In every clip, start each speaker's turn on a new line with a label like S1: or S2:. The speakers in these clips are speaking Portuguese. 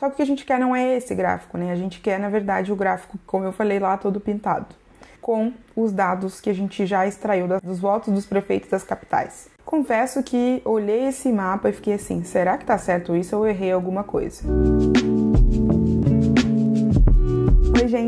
S1: Só que o que a gente quer não é esse gráfico, né? A gente quer, na verdade, o gráfico, como eu falei lá, todo pintado, com os dados que a gente já extraiu dos votos dos prefeitos das capitais. Confesso que olhei esse mapa e fiquei assim: será que tá certo isso ou eu errei alguma coisa?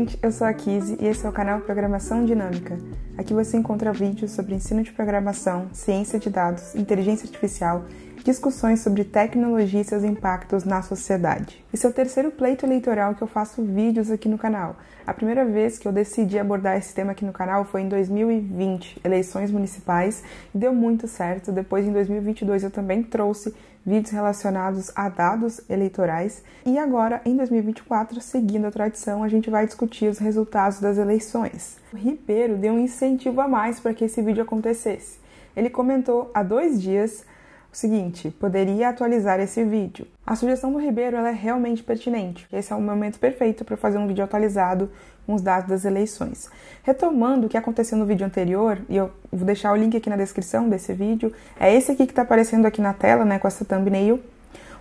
S1: Gente, eu sou a Kizzy e esse é o canal Programação Dinâmica. Aqui você encontra vídeos sobre ensino de programação, ciência de dados, inteligência artificial discussões sobre tecnologia e seus impactos na sociedade. Esse é o terceiro pleito eleitoral que eu faço vídeos aqui no canal. A primeira vez que eu decidi abordar esse tema aqui no canal foi em 2020, eleições municipais, e deu muito certo. Depois, em 2022, eu também trouxe vídeos relacionados a dados eleitorais. E agora, em 2024, seguindo a tradição, a gente vai discutir os resultados das eleições. O Ribeiro deu um incentivo a mais para que esse vídeo acontecesse. Ele comentou há dois dias o seguinte, poderia atualizar esse vídeo. A sugestão do Ribeiro é realmente pertinente. Esse é o momento perfeito para fazer um vídeo atualizado com os dados das eleições. Retomando o que aconteceu no vídeo anterior, e eu vou deixar o link aqui na descrição desse vídeo, é esse aqui que está aparecendo aqui na tela, né, com essa thumbnail.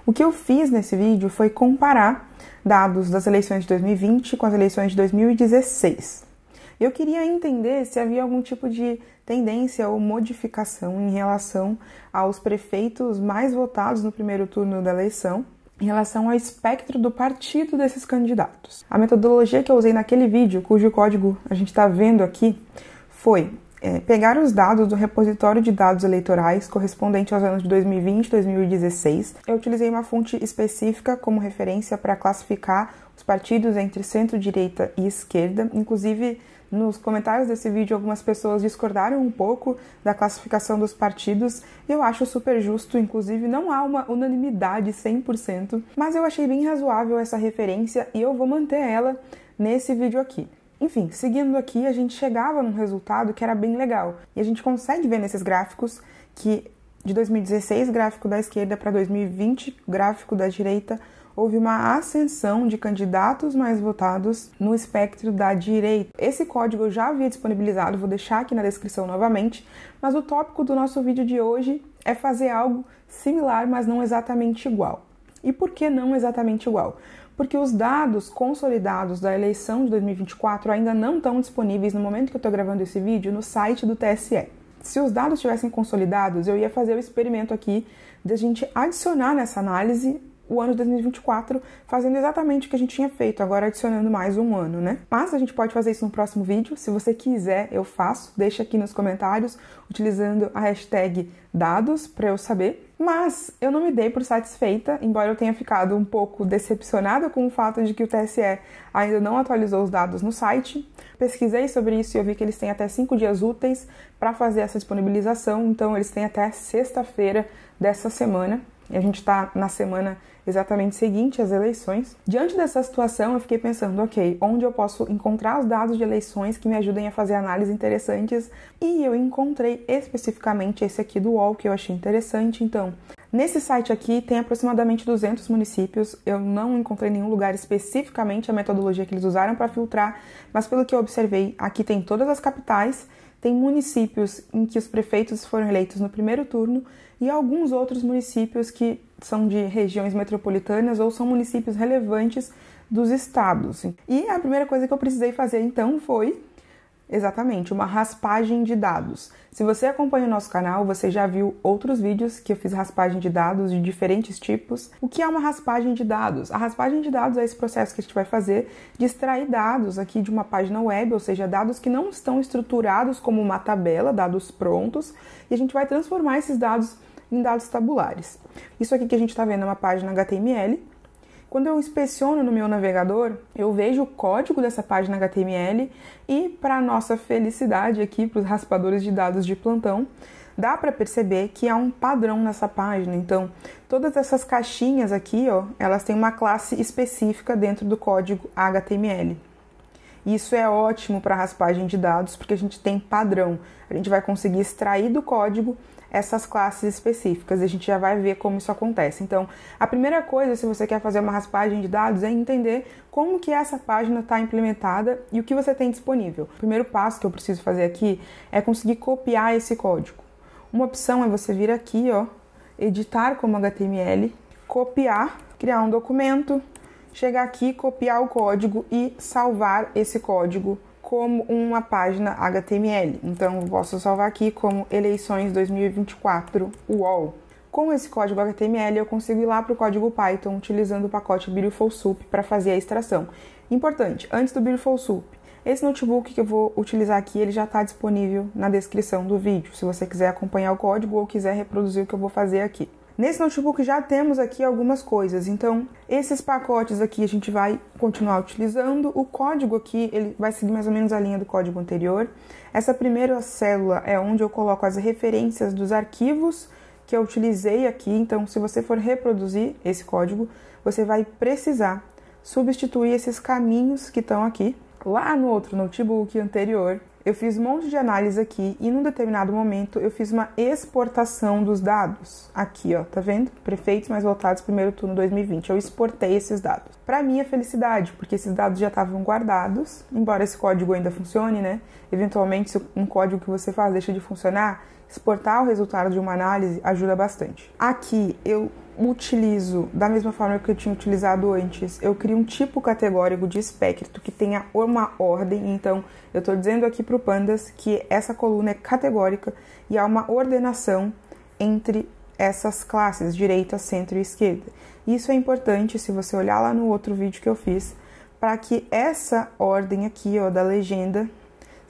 S1: O que eu fiz nesse vídeo foi comparar dados das eleições de 2020 com as eleições de 2016. Eu queria entender se havia algum tipo de tendência ou modificação em relação aos prefeitos mais votados no primeiro turno da eleição em relação ao espectro do partido desses candidatos. A metodologia que eu usei naquele vídeo, cujo código a gente está vendo aqui, foi é, pegar os dados do repositório de dados eleitorais correspondente aos anos de 2020 e 2016. Eu utilizei uma fonte específica como referência para classificar os partidos entre centro-direita e esquerda, inclusive nos comentários desse vídeo, algumas pessoas discordaram um pouco da classificação dos partidos. Eu acho super justo, inclusive não há uma unanimidade 100%, mas eu achei bem razoável essa referência e eu vou manter ela nesse vídeo aqui. Enfim, seguindo aqui, a gente chegava num resultado que era bem legal. E a gente consegue ver nesses gráficos que de 2016, gráfico da esquerda, para 2020, gráfico da direita, houve uma ascensão de candidatos mais votados no espectro da direita. Esse código eu já havia disponibilizado, vou deixar aqui na descrição novamente, mas o tópico do nosso vídeo de hoje é fazer algo similar, mas não exatamente igual. E por que não exatamente igual? Porque os dados consolidados da eleição de 2024 ainda não estão disponíveis no momento que eu estou gravando esse vídeo no site do TSE. Se os dados estivessem consolidados, eu ia fazer o experimento aqui de a gente adicionar nessa análise o ano de 2024 fazendo exatamente o que a gente tinha feito, agora adicionando mais um ano, né? Mas a gente pode fazer isso no próximo vídeo. Se você quiser, eu faço. Deixa aqui nos comentários utilizando a hashtag dados para eu saber. Mas eu não me dei por satisfeita, embora eu tenha ficado um pouco decepcionada com o fato de que o TSE ainda não atualizou os dados no site. Pesquisei sobre isso e eu vi que eles têm até cinco dias úteis para fazer essa disponibilização, então eles têm até sexta-feira dessa semana. E a gente está na semana exatamente seguinte às eleições. Diante dessa situação, eu fiquei pensando, ok, onde eu posso encontrar os dados de eleições que me ajudem a fazer análises interessantes? E eu encontrei especificamente esse aqui do UOL que eu achei interessante. Então, Nesse site aqui tem aproximadamente 200 municípios. Eu não encontrei nenhum lugar especificamente a metodologia que eles usaram para filtrar, mas pelo que eu observei, aqui tem todas as capitais, tem municípios em que os prefeitos foram eleitos no primeiro turno e alguns outros municípios que são de regiões metropolitanas ou são municípios relevantes dos estados. E a primeira coisa que eu precisei fazer então foi Exatamente, uma raspagem de dados. Se você acompanha o nosso canal, você já viu outros vídeos que eu fiz raspagem de dados de diferentes tipos. O que é uma raspagem de dados? A raspagem de dados é esse processo que a gente vai fazer de extrair dados aqui de uma página web, ou seja, dados que não estão estruturados como uma tabela, dados prontos, e a gente vai transformar esses dados em dados tabulares. Isso aqui que a gente está vendo é uma página HTML. Quando eu inspeciono no meu navegador, eu vejo o código dessa página HTML e, para nossa felicidade aqui, para os raspadores de dados de plantão, dá para perceber que há um padrão nessa página. Então, todas essas caixinhas aqui, ó, elas têm uma classe específica dentro do código HTML. Isso é ótimo para raspagem de dados porque a gente tem padrão. A gente vai conseguir extrair do código essas classes específicas a gente já vai ver como isso acontece. Então, a primeira coisa, se você quer fazer uma raspagem de dados, é entender como que essa página está implementada e o que você tem disponível. O primeiro passo que eu preciso fazer aqui é conseguir copiar esse código. Uma opção é você vir aqui, ó, editar como HTML, copiar, criar um documento chegar aqui, copiar o código e salvar esse código como uma página HTML. Então, eu posso salvar aqui como eleições 2024 UOL. Com esse código HTML, eu consigo ir lá para o código Python utilizando o pacote Beautiful Soup para fazer a extração. Importante, antes do Beautiful Soup, esse notebook que eu vou utilizar aqui, ele já está disponível na descrição do vídeo, se você quiser acompanhar o código ou quiser reproduzir o que eu vou fazer aqui. Nesse notebook já temos aqui algumas coisas, então esses pacotes aqui a gente vai continuar utilizando. O código aqui ele vai seguir mais ou menos a linha do código anterior. Essa primeira célula é onde eu coloco as referências dos arquivos que eu utilizei aqui. Então, se você for reproduzir esse código, você vai precisar substituir esses caminhos que estão aqui. Lá no outro notebook anterior, eu fiz um monte de análise aqui e num determinado momento eu fiz uma exportação dos dados. Aqui, ó, tá vendo? Prefeitos mais voltados primeiro turno 2020. Eu exportei esses dados. Para minha felicidade, porque esses dados já estavam guardados, embora esse código ainda funcione, né? Eventualmente, se um código que você faz deixa de funcionar, exportar o resultado de uma análise ajuda bastante. Aqui eu utilizo da mesma forma que eu tinha utilizado antes. Eu crio um tipo categórico de espectro que tenha uma ordem. Então, eu estou dizendo aqui para o Pandas que essa coluna é categórica e há uma ordenação entre essas classes, direita, centro e esquerda. Isso é importante se você olhar lá no outro vídeo que eu fiz, para que essa ordem aqui, ó, da legenda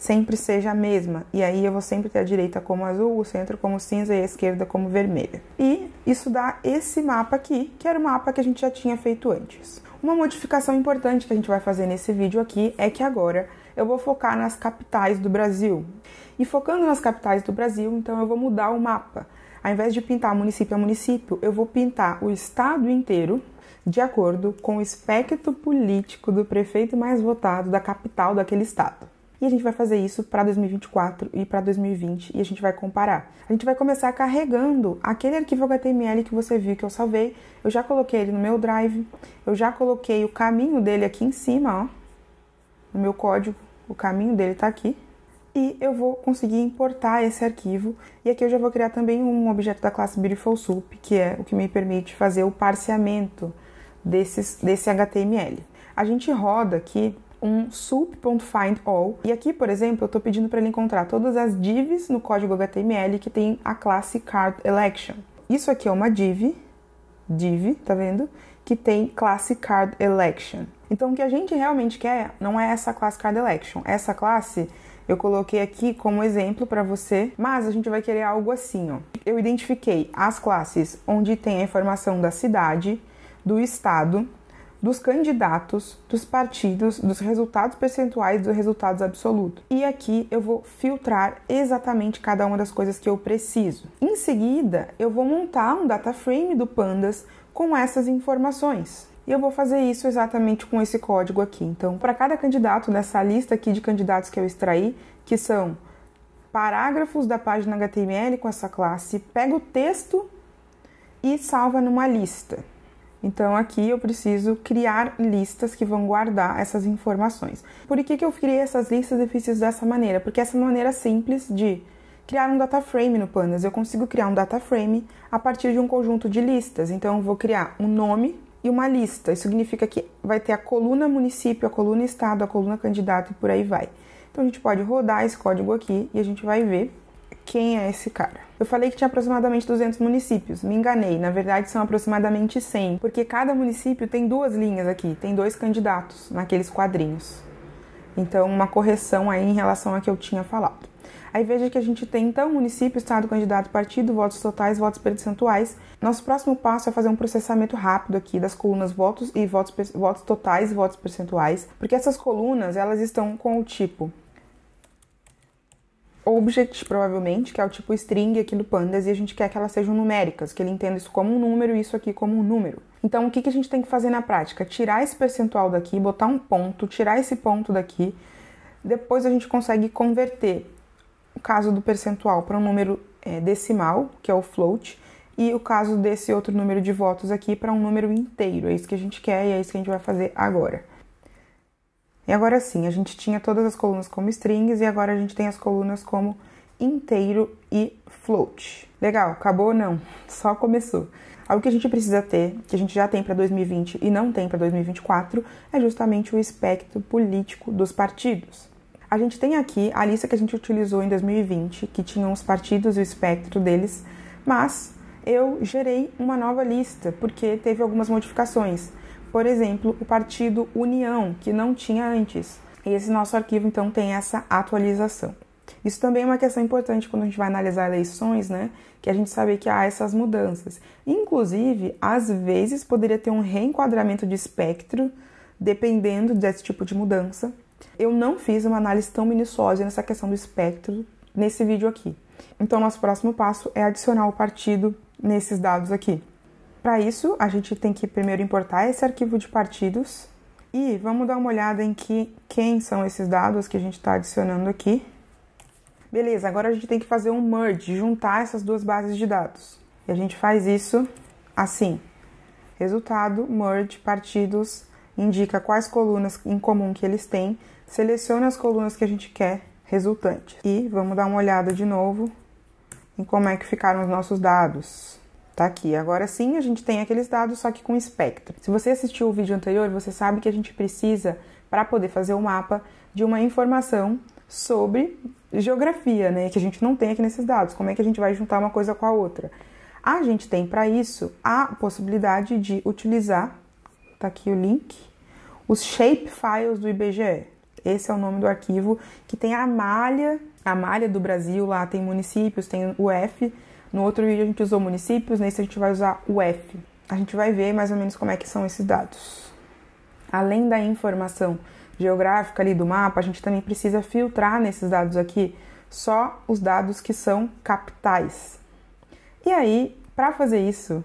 S1: sempre seja a mesma. E aí eu vou sempre ter a direita como azul, o centro como cinza e a esquerda como vermelha. E isso dá esse mapa aqui, que era o mapa que a gente já tinha feito antes. Uma modificação importante que a gente vai fazer nesse vídeo aqui é que agora eu vou focar nas capitais do Brasil. E focando nas capitais do Brasil, então eu vou mudar o mapa. Ao invés de pintar município a município, eu vou pintar o estado inteiro de acordo com o espectro político do prefeito mais votado da capital daquele estado. E a gente vai fazer isso para 2024 e para 2020 e a gente vai comparar. A gente vai começar carregando aquele arquivo HTML que você viu que eu salvei. Eu já coloquei ele no meu Drive, eu já coloquei o caminho dele aqui em cima, ó, no meu código. O caminho dele está aqui. E eu vou conseguir importar esse arquivo. E aqui eu já vou criar também um objeto da classe Beautiful Soup, que é o que me permite fazer o parseamento desses, desse HTML. A gente roda aqui um sup.findAll. E aqui, por exemplo, eu estou pedindo para ele encontrar todas as divs no código HTML que tem a classe card election. Isso aqui é uma div, div, tá vendo? Que tem classe card election. Então, o que a gente realmente quer não é essa classe card election. Essa classe eu coloquei aqui como exemplo para você, mas a gente vai querer algo assim, ó. Eu identifiquei as classes onde tem a informação da cidade, do estado, dos candidatos, dos partidos, dos resultados percentuais dos resultados absolutos. E aqui eu vou filtrar exatamente cada uma das coisas que eu preciso. Em seguida, eu vou montar um data frame do Pandas com essas informações. E eu vou fazer isso exatamente com esse código aqui. Então, para cada candidato nessa lista aqui de candidatos que eu extraí, que são parágrafos da página HTML com essa classe, pega o texto e salva numa lista. Então aqui eu preciso criar listas que vão guardar essas informações. Por que, que eu criei essas listas e fiz isso dessa maneira? Porque essa maneira simples de criar um data frame no Pandas. Eu consigo criar um data frame a partir de um conjunto de listas. Então eu vou criar um nome e uma lista. Isso significa que vai ter a coluna município, a coluna estado, a coluna candidato e por aí vai. Então a gente pode rodar esse código aqui e a gente vai ver quem é esse cara? Eu falei que tinha aproximadamente 200 municípios, me enganei, na verdade são aproximadamente 100, porque cada município tem duas linhas aqui, tem dois candidatos naqueles quadrinhos. Então, uma correção aí em relação a que eu tinha falado. Aí veja que a gente tem então município, estado, candidato, partido, votos totais, votos percentuais. Nosso próximo passo é fazer um processamento rápido aqui das colunas votos e votos, votos totais e votos percentuais, porque essas colunas elas estão com o tipo object, provavelmente, que é o tipo string aqui do pandas, e a gente quer que elas sejam numéricas, que ele entenda isso como um número e isso aqui como um número. Então, o que, que a gente tem que fazer na prática? Tirar esse percentual daqui, botar um ponto, tirar esse ponto daqui, depois a gente consegue converter o caso do percentual para um número é, decimal, que é o float, e o caso desse outro número de votos aqui para um número inteiro. É isso que a gente quer e é isso que a gente vai fazer agora. E agora sim, a gente tinha todas as colunas como strings e agora a gente tem as colunas como inteiro e float. Legal, acabou não? Só começou. Algo que a gente precisa ter, que a gente já tem para 2020 e não tem para 2024, é justamente o espectro político dos partidos. A gente tem aqui a lista que a gente utilizou em 2020, que tinham os partidos e o espectro deles, mas eu gerei uma nova lista porque teve algumas modificações. Por exemplo, o partido União, que não tinha antes. E esse nosso arquivo então tem essa atualização. Isso também é uma questão importante quando a gente vai analisar eleições, né? Que a gente sabe que há essas mudanças. Inclusive, às vezes poderia ter um reenquadramento de espectro, dependendo desse tipo de mudança. Eu não fiz uma análise tão minuciosa nessa questão do espectro nesse vídeo aqui. Então, nosso próximo passo é adicionar o partido nesses dados aqui. Para isso, a gente tem que primeiro importar esse arquivo de partidos e vamos dar uma olhada em que, quem são esses dados que a gente está adicionando aqui. Beleza, agora a gente tem que fazer um merge, juntar essas duas bases de dados. E a gente faz isso assim. Resultado, merge, partidos, indica quais colunas em comum que eles têm, seleciona as colunas que a gente quer resultantes. E vamos dar uma olhada de novo em como é que ficaram os nossos dados. Tá aqui. Agora sim, a gente tem aqueles dados, só que com espectro. Se você assistiu o vídeo anterior, você sabe que a gente precisa, para poder fazer o mapa, de uma informação sobre geografia, né? Que a gente não tem aqui nesses dados. Como é que a gente vai juntar uma coisa com a outra? A gente tem para isso a possibilidade de utilizar, tá aqui o link, os shape files do IBGE. Esse é o nome do arquivo que tem a malha, a malha do Brasil, lá tem municípios, tem o F. No outro vídeo a gente usou municípios, nesse a gente vai usar o F. A gente vai ver mais ou menos como é que são esses dados. Além da informação geográfica ali do mapa, a gente também precisa filtrar nesses dados aqui só os dados que são capitais. E aí, para fazer isso,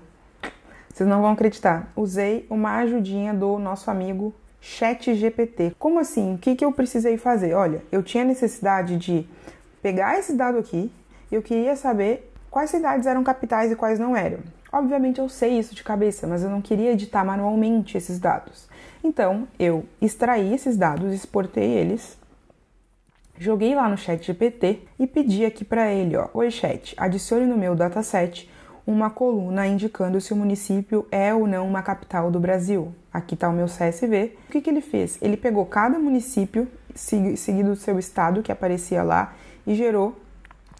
S1: vocês não vão acreditar, usei uma ajudinha do nosso amigo ChatGPT. Como assim? O que, que eu precisei fazer? Olha, eu tinha necessidade de pegar esse dado aqui e eu queria saber quais cidades eram capitais e quais não eram. Obviamente eu sei isso de cabeça, mas eu não queria editar manualmente esses dados. Então eu extraí esses dados, exportei eles, joguei lá no chat GPT e pedi aqui para ele, ó, oi chat, adicione no meu dataset uma coluna indicando se o município é ou não uma capital do Brasil. Aqui está o meu CSV. O que, que ele fez? Ele pegou cada município seguido do seu estado que aparecia lá e gerou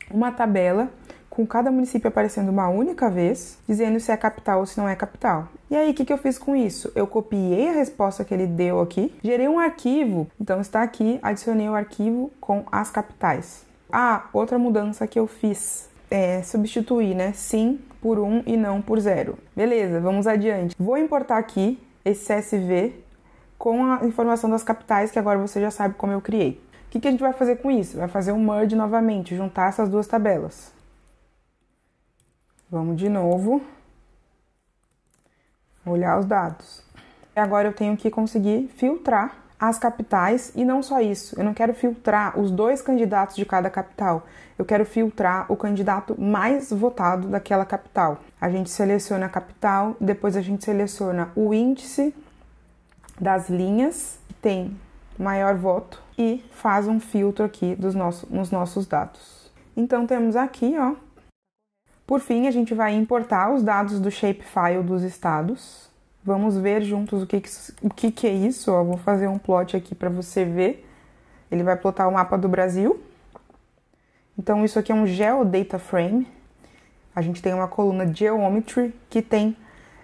S1: uma tabela com cada município aparecendo uma única vez, dizendo se é capital ou se não é capital. E aí, o que, que eu fiz com isso? Eu copiei a resposta que ele deu aqui, gerei um arquivo, então está aqui, adicionei o arquivo com as capitais. Ah, outra mudança que eu fiz é substituir, né? Sim por 1 um e não por 0. Beleza, vamos adiante. Vou importar aqui esse CSV com a informação das capitais, que agora você já sabe como eu criei. O que, que a gente vai fazer com isso? Vai fazer um merge novamente, juntar essas duas tabelas. Vamos de novo olhar os dados. Agora eu tenho que conseguir filtrar as capitais e não só isso, eu não quero filtrar os dois candidatos de cada capital, eu quero filtrar o candidato mais votado daquela capital. A gente seleciona a capital, depois a gente seleciona o índice das linhas que tem maior voto e faz um filtro aqui dos nossos, nos nossos dados. Então temos aqui, ó, por fim, a gente vai importar os dados do shapefile dos estados. Vamos ver juntos o que, que o que, que é isso. Ó, vou fazer um plot aqui para você ver. Ele vai plotar o mapa do Brasil. Então, isso aqui é um Geodata Frame. A gente tem uma coluna Geometry que tem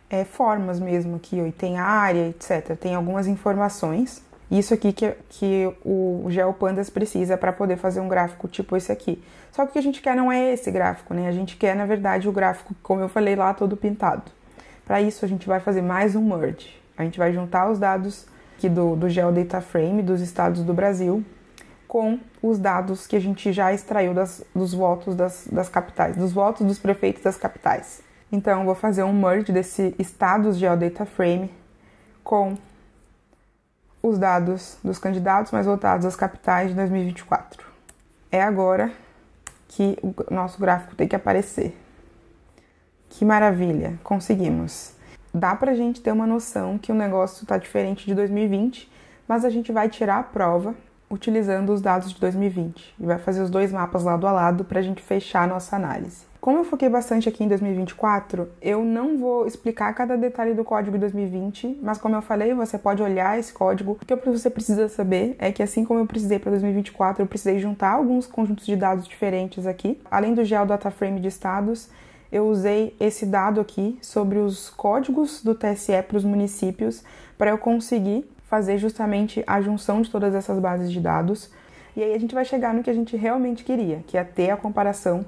S1: é, formas mesmo aqui, ó, e tem área, etc. Tem algumas informações. Isso aqui que, que o GeoPandas precisa para poder fazer um gráfico tipo esse aqui. Só que o que a gente quer não é esse gráfico, né? A gente quer, na verdade, o gráfico, como eu falei lá, todo pintado. Para isso, a gente vai fazer mais um merge. A gente vai juntar os dados aqui do, do GeoData Frame, dos estados do Brasil, com os dados que a gente já extraiu das, dos votos das, das capitais, dos votos dos prefeitos das capitais. Então, eu vou fazer um merge desse estados GeoData Frame com os dados dos candidatos mais votados às capitais de 2024. É agora que o nosso gráfico tem que aparecer. Que maravilha, conseguimos. Dá pra gente ter uma noção que o negócio está diferente de 2020, mas a gente vai tirar a prova utilizando os dados de 2020 e vai fazer os dois mapas lado a lado para a gente fechar a nossa análise. Como eu foquei bastante aqui em 2024, eu não vou explicar cada detalhe do código de 2020, mas como eu falei, você pode olhar esse código. O que você precisa saber é que assim como eu precisei para 2024, eu precisei juntar alguns conjuntos de dados diferentes aqui. Além do Geo Data Frame de estados, eu usei esse dado aqui sobre os códigos do TSE para os municípios para eu conseguir fazer justamente a junção de todas essas bases de dados. E aí a gente vai chegar no que a gente realmente queria, que é ter a comparação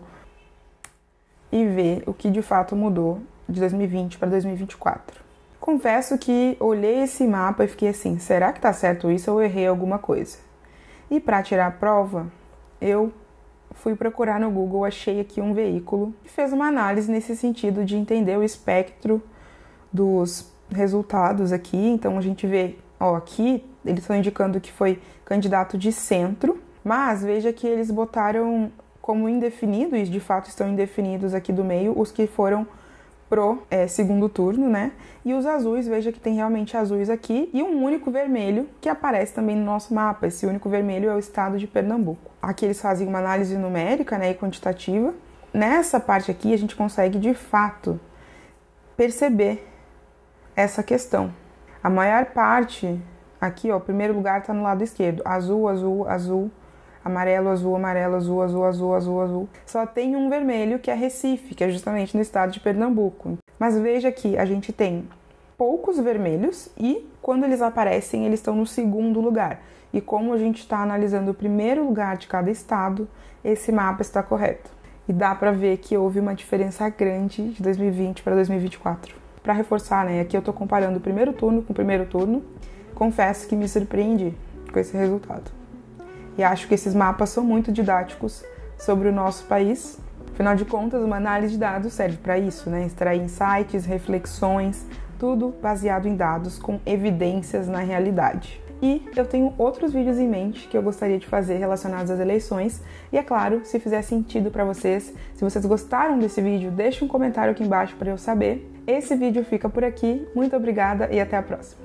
S1: e ver o que de fato mudou de 2020 para 2024. Confesso que olhei esse mapa e fiquei assim: será que tá certo isso ou errei alguma coisa? E para tirar a prova, eu fui procurar no Google, achei aqui um veículo que fez uma análise nesse sentido de entender o espectro dos resultados aqui. Então a gente vê, ó, aqui eles estão indicando que foi candidato de centro, mas veja que eles botaram como indefinido, e de fato estão indefinidos aqui do meio, os que foram pro é, segundo turno, né? E os azuis, veja que tem realmente azuis aqui e um único vermelho que aparece também no nosso mapa. Esse único vermelho é o estado de Pernambuco. Aqui eles fazem uma análise numérica, né, e quantitativa. Nessa parte aqui a gente consegue de fato perceber essa questão. A maior parte aqui, ó, o primeiro lugar está no lado esquerdo, azul, azul, azul, amarelo, azul, amarelo, azul, azul, azul, azul, azul. Só tem um vermelho que é Recife, que é justamente no estado de Pernambuco. Mas veja que a gente tem poucos vermelhos e quando eles aparecem, eles estão no segundo lugar. E como a gente está analisando o primeiro lugar de cada estado, esse mapa está correto. E dá para ver que houve uma diferença grande de 2020 para 2024. Para reforçar, né? Aqui eu estou comparando o primeiro turno com o primeiro turno. Confesso que me surpreendi com esse resultado. E acho que esses mapas são muito didáticos sobre o nosso país. Afinal de contas, uma análise de dados serve para isso, né? Extrair insights, reflexões, tudo baseado em dados com evidências na realidade. E eu tenho outros vídeos em mente que eu gostaria de fazer relacionados às eleições. E é claro, se fizer sentido para vocês, se vocês gostaram desse vídeo, deixe um comentário aqui embaixo para eu saber. Esse vídeo fica por aqui. Muito obrigada e até a próxima.